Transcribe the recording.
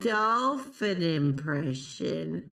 dolphin impression.